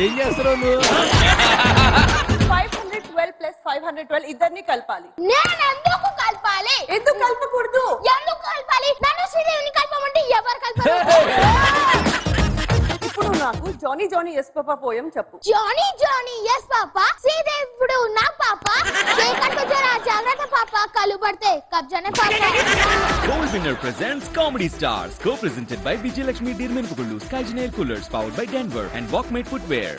ఏం చేస్తున్నావు నువ్వు five hundred twelve plus five hundred twelve ఇద్దరిని కలపాలి. నేను ఎందుకు కలపాలి? ఎందుకు కలపకూడదు? ఎందుకు కలపాలి? నన్ను శ్రీదేవిని కలపమంటే ఎవరు కలపాలి? ఇప్పుడు నాకు Johnny Johnny yes papa poem చెప్పు. జానీ జానీ ఎస్ పాప శ్రీదేవుడు నా పాప చీకట్లు జరా జాగ్రత్త పాప పడితే కబ్జానే పాప. Winner presents Comedy Stars, co-presented by Vijay Lakshmi Dirmenpugulu, Sky Nail Coolers, powered by Denver, and Walkmate Footwear.